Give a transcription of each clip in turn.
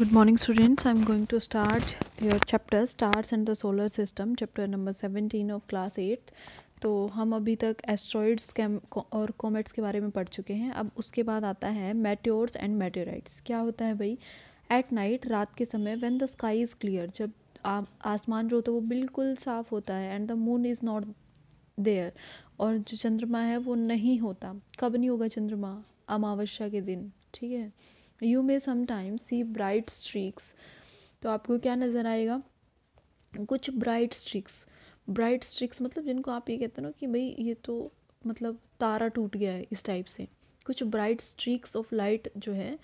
Good morning, students. I'm going to start your chapter Stars and the Solar System, chapter number 17 of class 8. तो हम अभी तक asteroids और comets के बारे में पढ़ चुके हैं। अब उसके बाद आता है मेट्योर्स एंड मेट्योराइट्स क्या होता है भाई? एट नाइट रात के समय when the sky is clear जब आसमान जो होता है वो बिल्कुल साफ़ होता है and the moon is not there और जो चंद्रमा है वो नहीं होता। कब नहीं होगा चंद्रमा? अमावस्या के दिन ठीक है? You may sometimes see bright streaks तो आपको क्या नज़र आएगा? कुछ ब्राइट स्ट्रिक्स ब्राइट स्ट्रिक्स मतलब जिनको आप ये कहते ना कि भाई ये तो मतलब तारा टूट गया है इस टाइप से. कुछ ब्राइट स्ट्रिक्स ऑफ़ लाइट जो है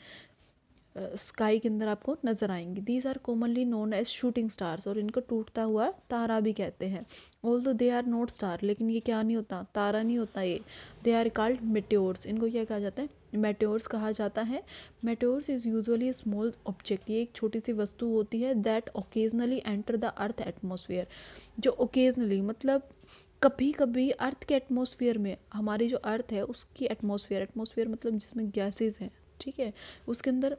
स्काई के अंदर आपको नज़र आएँगी। These are commonly known as shooting stars और इनको टूटता हुआ तारा भी कहते हैं। ऑल दो दे आर नोट स्टार लेकिन ये क्या नहीं होता? तारा नहीं होता ये। दे आर कॉल्ड मेट्योर्स इनको क्या कहा जाता है? मेट्योर्स कहा जाता है। Meteors is usually small object ये एक छोटी सी वस्तु होती है that occasionally enter the earth atmosphere जो ओकेजनली मतलब कभी कभी अर्थ के एटमोसफियर में हमारी जो अर्थ है, उसकी एटमोसफियर एटमोसफियर मतलब जिसमें गैसेज हैं, ठीक है? उसके अंदर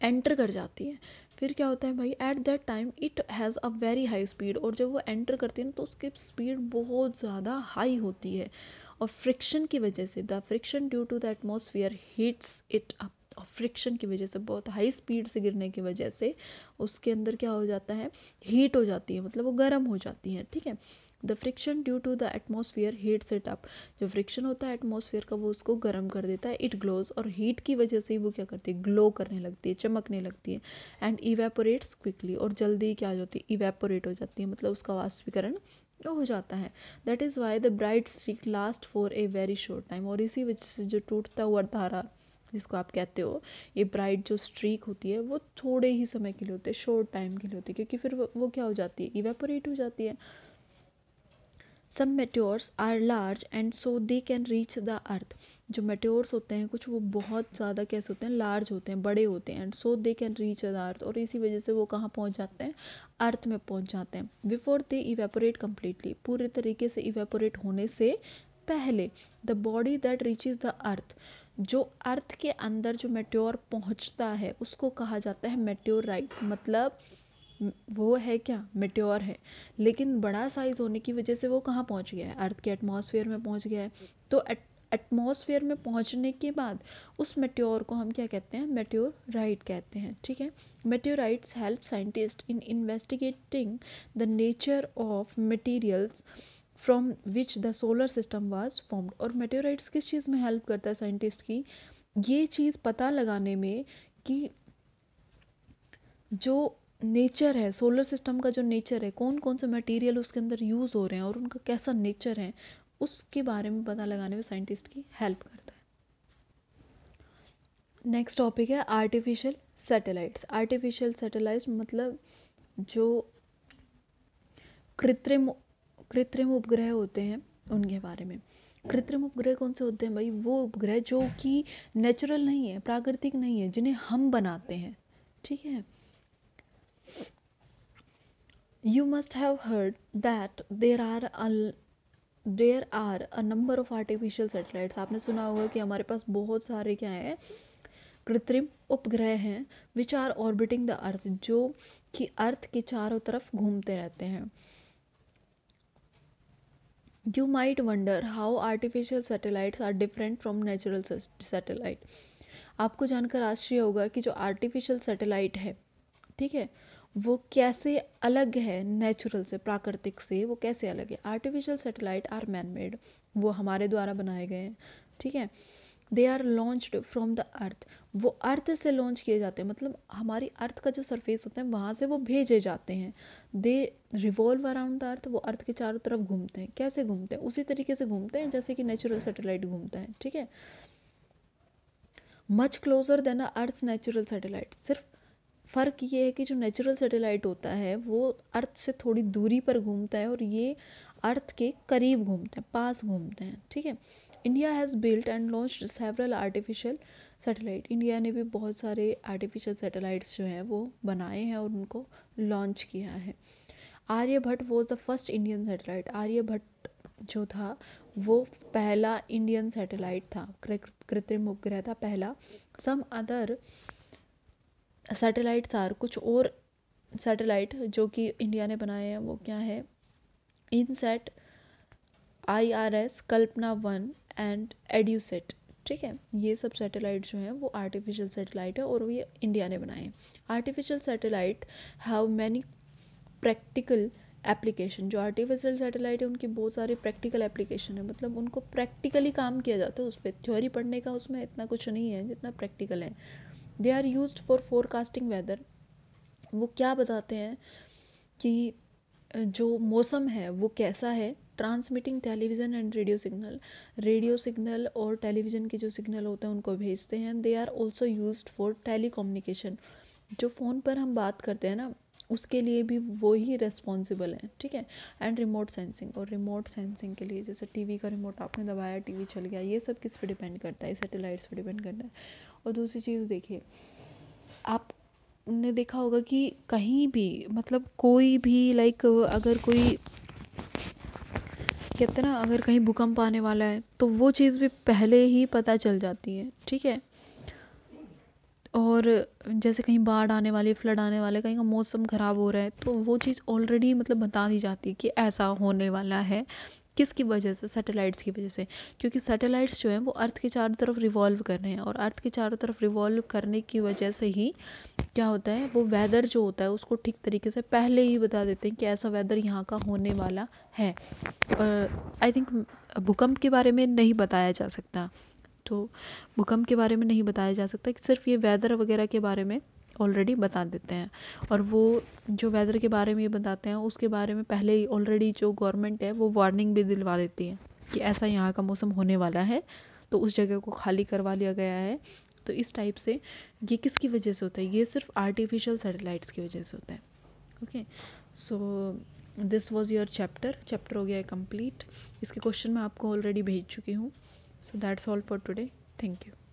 एंटर कर जाती है। फिर क्या होता है भाई at that time it has a very high speed और जब वो एंटर करती है ना तो उसकी स्पीड बहुत ज़्यादा हाई होती है। और फ्रिक्शन की वजह से the friction due to the atmosphere heats it up और फ्रिक्शन की वजह से, बहुत हाई स्पीड से गिरने की वजह से उसके अंदर क्या हो जाता है? हीट हो जाती है मतलब वो गर्म हो जाती है, ठीक है? The friction due to the atmosphere heat it up जो फ्रिक्शन होता है एटमोसफियर का, वो उसको गर्म कर देता है इट ग्लोज और हीट की वजह से ही वो क्या करती है? ग्लो करने लगती है, चमकने लगती है एंड इवेपोरेट्स क्विकली और जल्दी क्या हो जाती है? इवेपोरेट हो जाती है मतलब उसका वाष्पीकरण हो जाता है। That is why the bright streak last for a very short time और इसी वजह से जो टूटता हुआ तारा जिसको आप कहते हो ये ब्राइट जो स्ट्रीक होती है वो थोड़े ही समय के लिए होते हैं शॉर्ट टाइम के लिए होती है क्योंकि फिर वो, वो क्या हो जाती है इवेपोरेट हो जाती है। Some meteors are large and so they can reach the earth जो मेट्योर्स होते हैं कुछ वो बहुत ज़्यादा कैसे होते हैं लार्ज होते हैं बड़े होते हैं and so they can reach the earth और इसी वजह से वो कहाँ पहुँच जाते हैं? अर्थ में पहुँच जाते हैं। बिफोर दे इवेपोरेट कम्प्लीटली पूरे तरीके से इवेपोरेट होने से पहले the body that reaches the earth जो अर्थ के अंदर जो मेट्योर पहुँचता है, उसको कहा जाता है मेट्योराइट मतलब वो है क्या? मेट्योर है। लेकिन बड़ा साइज़ होने की वजह से वो कहाँ पहुँच गया है? अर्थ के एटमॉस्फेयर में पहुँच गया है। तो एटमॉस्फेयर में पहुँचने के बाद, उस मेट्योर को हम क्या कहते हैं? मेट्योराइट कहते हैं, ठीक है? Meteorites help scientist in investigating the nature of materials from which the solar system was formed और मेटेराइट्स किस चीज़ में हेल्प करता है साइंटिस्ट की? ये चीज़ पता लगाने में कि जो नेचर है सोलर सिस्टम का जो नेचर है कौन कौन से मटेरियल उसके अंदर यूज़ हो रहे हैं और उनका कैसा नेचर है, उसके बारे में पता लगाने में साइंटिस्ट की हेल्प करता है। नेक्स्ट टॉपिक है आर्टिफिशियल सैटेलाइट्स आर्टिफिशियल सैटेलाइट्स मतलब जो कृत्रिम कृत्रिम उपग्रह होते हैं उनके बारे में। कृत्रिम उपग्रह कौन से होते हैं भाई? वो उपग्रह जो कि नेचुरल नहीं है, प्राकृतिक नहीं है, जिन्हें हम बनाते हैं। ठीक है? You must have heard that there are there are a number of artificial satellites आपने सुना होगा कि हमारे पास बहुत सारे क्या हैं? कृत्रिम उपग्रह हैं which are orbiting the earth जो कि अर्थ के चारों तरफ़ घूमते रहते हैं। You might wonder how artificial satellites are different from natural satellite. आपको जानकर आश्चर्य होगा कि जो आर्टिफिशियल सैटेलाइट है, ठीक है, वो कैसे अलग है नेचुरल से, प्राकृतिक से, वो कैसे अलग है? Artificial satellite are man made वो हमारे द्वारा बनाए गए हैं, ठीक है? They are launched from the earth वो अर्थ से लॉन्च किए जाते हैं। मतलब हमारी अर्थ का जो सरफेस होता है, वहाँ से वो भेजे जाते हैं। They revolve around the earth वो अर्थ के चारों तरफ़ घूमते हैं। कैसे घूमते हैं? उसी तरीके से घूमते हैं, जैसे कि नेचुरल सैटेलाइट घूमता है, ठीक है? Much closer than a earth natural satellite सिर्फ़ फ़र्क ये है कि जो नेचुरल सैटेलाइट होता है, वो अर्थ से थोड़ी दूरी पर घूमता है और ये अर्थ के करीब घूमते हैं, पास घूमते हैं, ठीक है? India has built and launch several artificial satellite India ने भी बहुत सारे आर्टिफिशियल सैटेलाइट्स जो हैं वो बनाए हैं और उनको लॉन्च किया है। Aryabhata was the first Indian satellite Aryabhata जो था, वो पहला इंडियन सैटेलाइट था। कृत्रिम उपग्रह था पहला। सम अदर सैटेलाइट्स आर कुछ और सैटेलाइट जो कि इंडिया ने बनाए हैं, वो क्या है? INSAT I R S Kalpana one and EDUSAT ठीक है? ये सब सैटेलाइट जो हैं, वो आर्टिफिशियल सैटेलाइट है और वो ये इंडिया ने बनाए हैं। Artificial satellite have many practical application जो आर्टिफिशियल सैटेलाइट है, उनकी बहुत सारी प्रैक्टिकल एप्लीकेशन है। मतलब उनको प्रैक्टिकली काम किया जाता है उस पर थ्योरी पढ़ने का उसमें इतना कुछ नहीं है जितना प्रैक्टिकल है। They are use for forecasting weather वो क्या बताते हैं कि जो मौसम है, वो कैसा है? Transmitting television and radio signal radio signal और टेलीविज़न के जो सिग्नल होते हैं, उनको भेजते हैं। They are also use for tele जो फ़ोन पर हम बात करते हैं ना, उसके लिए भी वो ही रेस्पॉन्सिबल है, ठीक है? एंड रिमोट सेंसिंग और रिमोट सेंसिंग के लिए, जैसे टीवी का रिमोट आपने दबाया टीवी चल गया, ये सब किस पे डिपेंड करता है? सैटेलाइट्स पे डिपेंड करता है। और दूसरी चीज़ देखिए आप ने देखा होगा कि कहीं भी मतलब कोई भी लाइक अगर कोई कहते ना, अगर कहीं भूकंप आने वाला है तो वो चीज़ भी पहले ही पता चल जाती है, ठीक है? और जैसे कहीं बाढ़ आने वाली, फ्लड आने वाले, कहीं का मौसम ख़राब हो रहा है तो वो चीज़ ऑलरेडी मतलब बता दी जाती है कि ऐसा होने वाला है। किसकी वजह से? सैटेलाइट्स की वजह से। क्योंकि सैटेलाइट्स जो हैं, वो अर्थ के चारों तरफ़ रिवॉल्व कर रहे हैं और अर्थ के चारों तरफ़ रिवॉल्व करने की वजह से ही क्या होता है, वो वेदर जो होता है, उसको ठीक तरीके से पहले ही बता देते हैं कि ऐसा वेदर यहाँ का होने वाला है। आई थिंक भूकंप के बारे में नहीं बताया जा सकता। तो भूकंप के बारे में नहीं बताया जा सकता कि सिर्फ़ ये वेदर वगैरह के बारे में ऑलरेडी बता देते हैं। और वो जो वेदर के बारे में ये बताते हैं, उसके बारे में पहले ही ऑलरेडी जो गवर्नमेंट है, वो वार्निंग भी दिलवा देती है कि ऐसा यहाँ का मौसम होने वाला है तो उस जगह को खाली करवा लिया गया है। तो इस टाइप से ये किसकी वजह से होता है? ये सिर्फ़ आर्टिफिशियल सैटेलाइट्स की वजह से होता है। Okay so this was your chapter chapter हो गया है कंप्लीट इसके क्वेश्चन मैं आपको ऑलरेडी भेज चुकी हूँ। So that's all for today thank you.